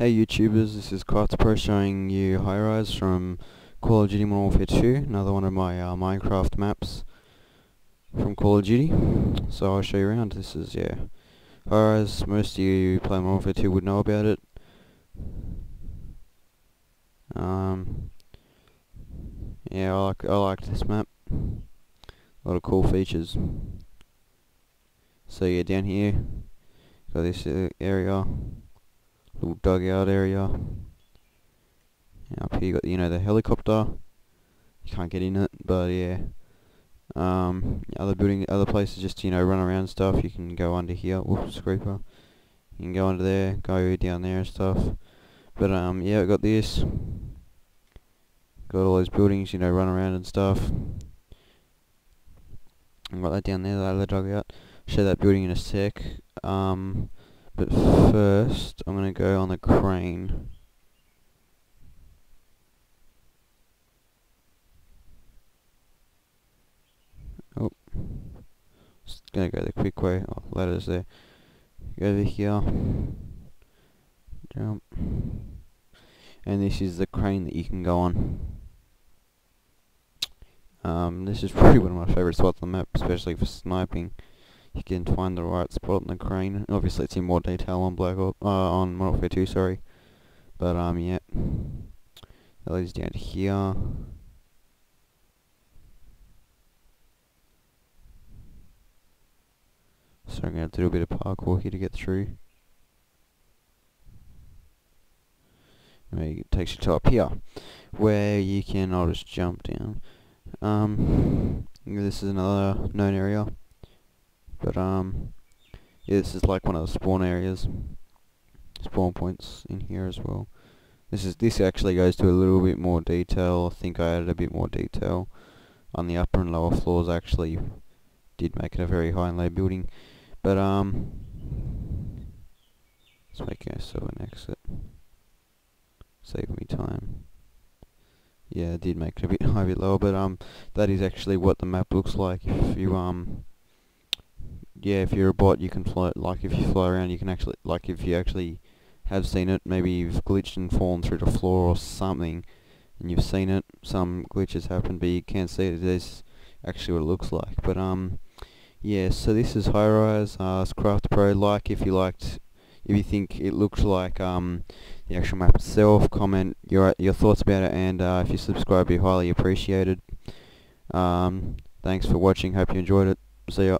Hey YouTubers, this is Crafts Pro showing you High Rise from Call of Duty Modern Warfare 2, another one of my uh, Minecraft maps from Call of Duty. So I'll show you around. This is, yeah, High Rise, most of you play Modern Warfare 2 would know about it. Um, yeah, I like, I like this map. A lot of cool features. So yeah, down here, got this uh, area little dugout area. up here you got you know the helicopter. You can't get in it, but yeah. Um, other building, other places just you know run around stuff. You can go under here. Whoops, creeper. You can go under there, go down there and stuff. But um, yeah, I got this. Got all those buildings, you know, run around and stuff. I got that down there, that other dugout. Show that building in a sec. Um, but first, I'm going to go on the crane. Oh. Just going to go the quick way. Oh, ladder's there. Go over here. Jump. And this is the crane that you can go on. Um, this is probably one of my favourite spots on the map, especially for sniping you can find the right spot on the crane. Obviously, it's in more detail on Black Ops, uh, on Modern Warfare 2, sorry. But um, yeah, that leads down here. So I'm have to do a bit of parkour here to get through. It takes you to up here, where you can. I'll just jump down. Um, this is another known area. But um, yeah, this is like one of the spawn areas, spawn points in here as well. This is this actually goes to a little bit more detail. I think I added a bit more detail on the upper and lower floors. Actually, did make it a very high and low building, but um, let's make a an exit. Save me time. Yeah, I did make it a bit high, a bit lower, but um, that is actually what the map looks like if you um yeah, if you're a bot, you can fly. Like if you fly around, you can actually like if you actually have seen it. Maybe you've glitched and fallen through the floor or something, and you've seen it. Some glitches happen, but you can't see it. This actually what it looks like. But um, yeah. So this is High Rise. Uh, Craft Pro. Like if you liked, if you think it looks like um the actual map itself. Comment your your thoughts about it, and uh, if you subscribe, be highly appreciated. Um, thanks for watching. Hope you enjoyed it. See ya.